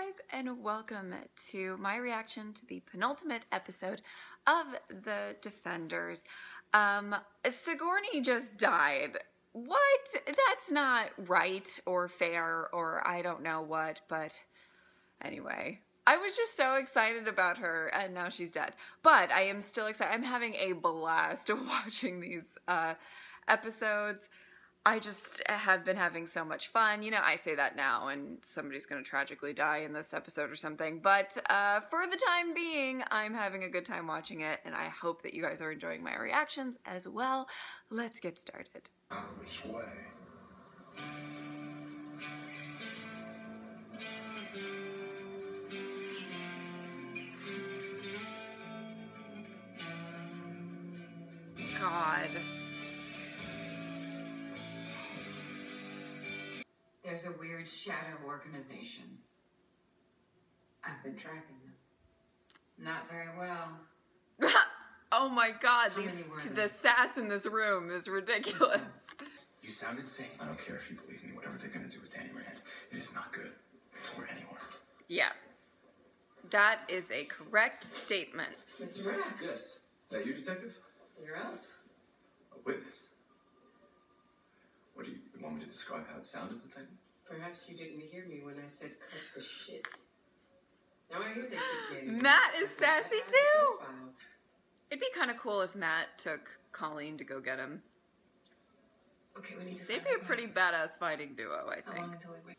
guys, and welcome to my reaction to the penultimate episode of The Defenders. Um, Sigourney just died. What? That's not right or fair or I don't know what, but anyway. I was just so excited about her and now she's dead. But I am still excited. I'm having a blast watching these uh, episodes. I just have been having so much fun. You know, I say that now and somebody's going to tragically die in this episode or something. But uh, for the time being, I'm having a good time watching it and I hope that you guys are enjoying my reactions as well. Let's get started. Out of his way. God. There's a weird shadow organization. I've been tracking them. Not very well. oh my god, these, many the sass in this room is ridiculous. You sound insane. I don't care if you believe me. Whatever they're gonna do with Danny Rand, it is not good for anyone. Yeah. That is a correct statement. Mr. Murdock, Yes. Is that you, detective? you're up. A witness. What do you, you want me to describe how it sounded, detective? Perhaps you didn't hear me when I said cut the shit. Now I hear they took Danny. Matt is That's sassy too. It'd be kind of cool if Matt took Colleen to go get him. Okay, we need to. They'd be a Matt. pretty badass fighting duo, I think. How think. long until we wait?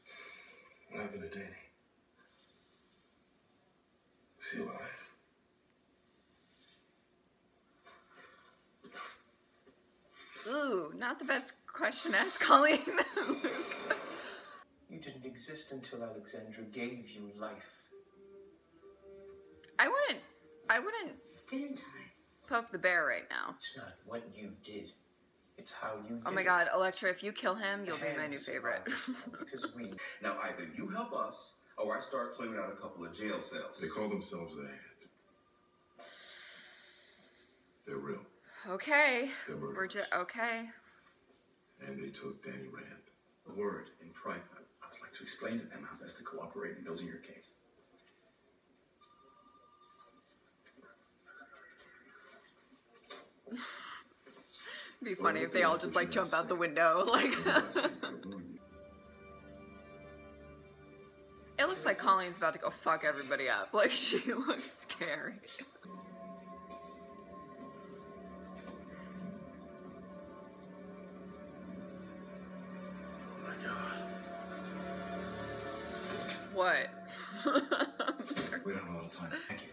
What happened to Danny? Is he alive? Ooh, not the best question ask Colleen. You didn't exist until Alexandra gave you life. I wouldn't. I wouldn't Didn't I? poke the bear right now. It's not what you did. It's how you did Oh my it. God, Elektra, if you kill him, you'll be my new favorite. because we Now, either you help us, or I start clearing out a couple of jail cells. They call themselves the Hand. They're real. okay, They're we're just okay. And they took Danny Rand. A word in private. I would like to explain to them how best to cooperate in building your case. It'd be funny if they all just like jump out the window. Like, it looks like Colleen's about to go fuck everybody up. Like, she looks scary. My god. What? We don't have a lot of time. Thank you.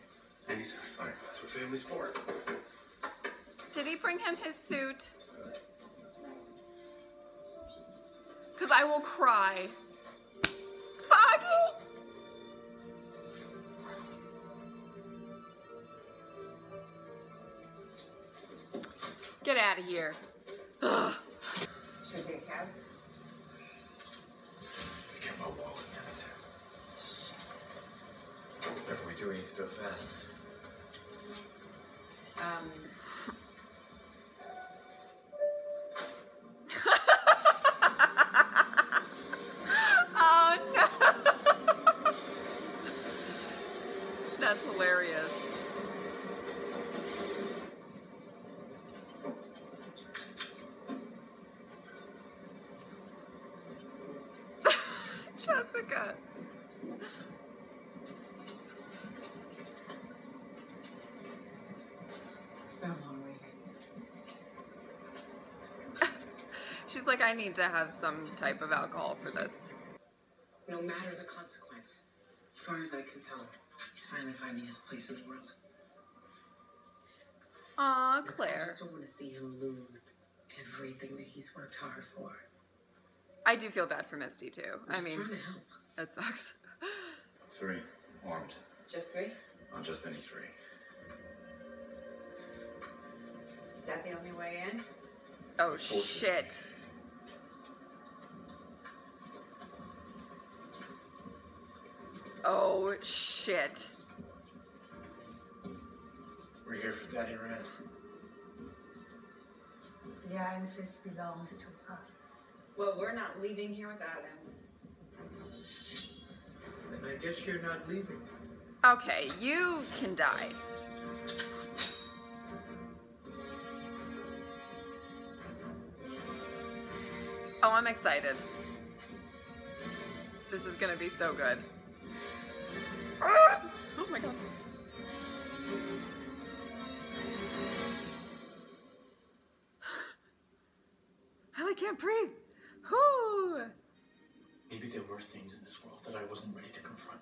Thank you, sir. All right, that's what family's for. Did he bring him his suit? Because I will cry. Foggy! Get out of here. Should I take a cab? Too. Whatever do, we need to fast. Um. Oh no! That's hilarious. Jessica. It's been a long week. She's like, I need to have some type of alcohol for this. No matter the consequence, as far as I can tell, he's finally finding his place in the world. Aw, I just don't want to see him lose everything that he's worked hard for. I do feel bad for Misty too. I'm I mean, trying to help. that sucks. Three. Armed. Just three? Not just any three. Is that the only way in? Oh shit. Oh shit. We're here for Danny Rand. The Iron Fist belongs to us. Well, we're not leaving here without him. And I guess you're not leaving. Okay, you can die. Oh, I'm excited. This is gonna be so good. Oh my god. I can't breathe. Whoo! Maybe there were things in this world that I wasn't ready to confront.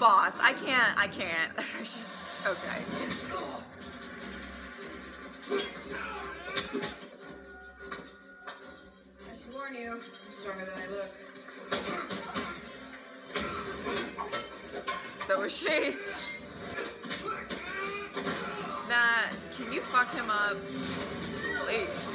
Boss. I can't, I can't. Just- okay. I should warn you, I'm stronger than I look. So is she. Matt, can you fuck him up? Please.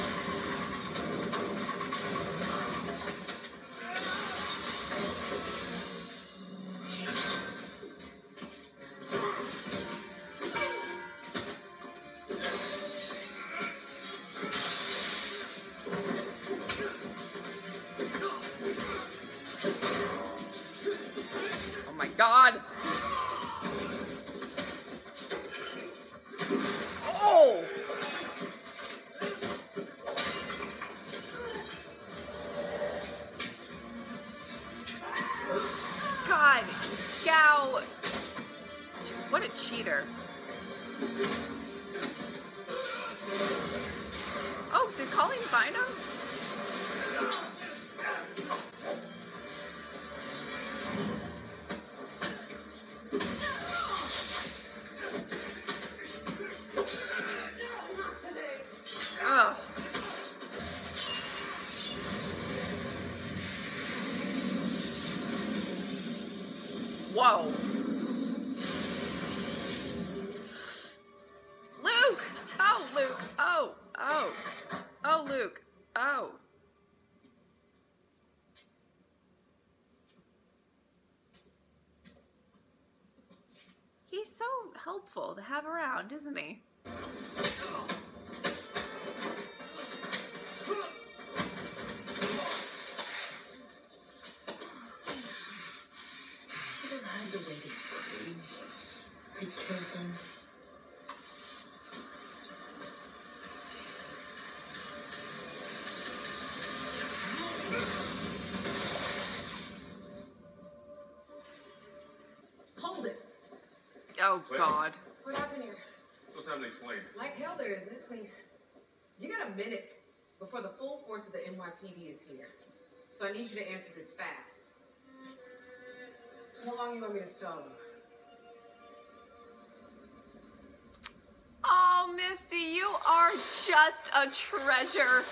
Whoa. Luke! Oh, Luke! Oh, oh. Oh, Luke. Oh. He's so helpful to have around, isn't he? Hold it. Oh, God. What happened here? No time to explain. Like hell there isn't it, please. You got a minute before the full force of the NYPD is here. So I need you to answer this fast. How long you want me to stall you? Oh, Misty, you are just a treasure.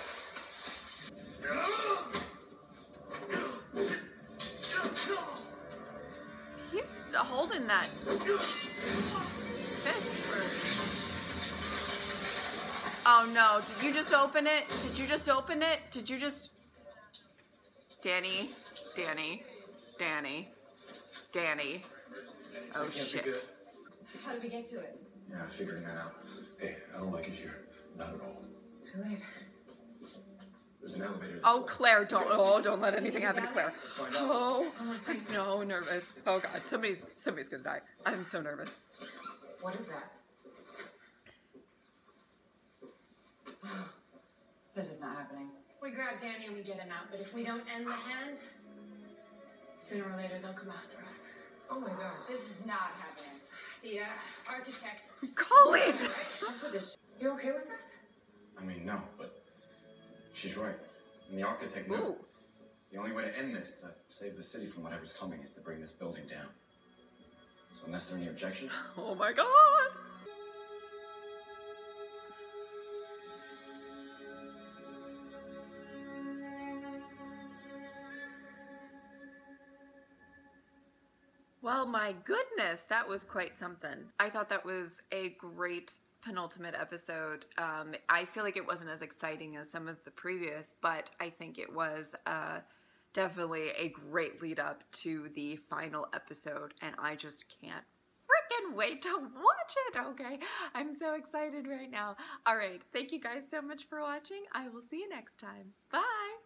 He's holding that fist for. Oh no, did you just open it? Did you just open it? Did you just. Danny, Danny, Danny, Danny. Oh shit. How did we get to it? Yeah, figuring that out. Hey, I don't like it here. Not at all. Too late. There's an elevator. Oh, Claire, don't oh, don't let anything happen to Claire. Oh, I'm so nervous. Oh God, somebody's somebody's gonna die. I'm so nervous. What is that? This is not happening. We grab Danny and we get him out, but if we don't end the hand, sooner or later they'll come after us. Oh my god. This is not happening. The uh, architect. Colleen. You okay with this? I mean, no, but she's right. And the architect knew. Ooh. The only way to end this, to save the city from whatever's coming, is to bring this building down. So unless there are any objections, Oh my God. Well, my goodness, that was quite something. I thought that was a great penultimate episode. Um, I feel like it wasn't as exciting as some of the previous, but I think it was uh, definitely a great lead up to the final episode, and I just can't freaking wait to watch it. Okay, I'm so excited right now. All right, thank you guys so much for watching. I will see you next time. Bye.